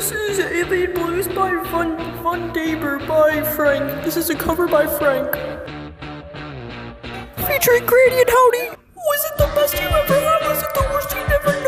This is Alien Blues by Von, Vundabar by Frank. This is a cover by Frank. Featuring Gradient Howdy. Was it the best you ever had? Was it the worst you ever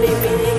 living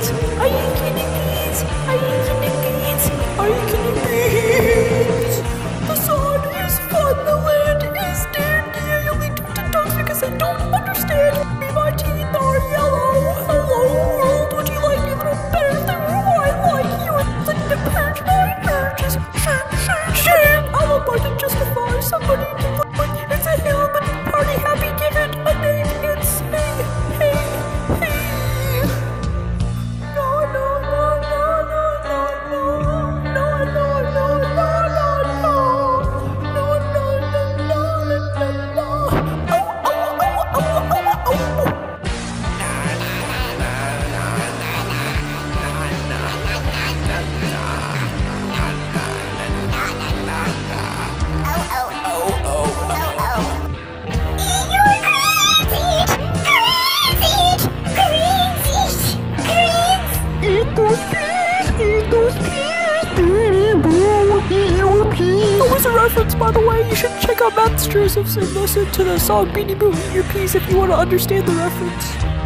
reference, by the way. You should check out Matt's Josephs and listen to the song Beanie Boo in Your Peas if you want to understand the reference.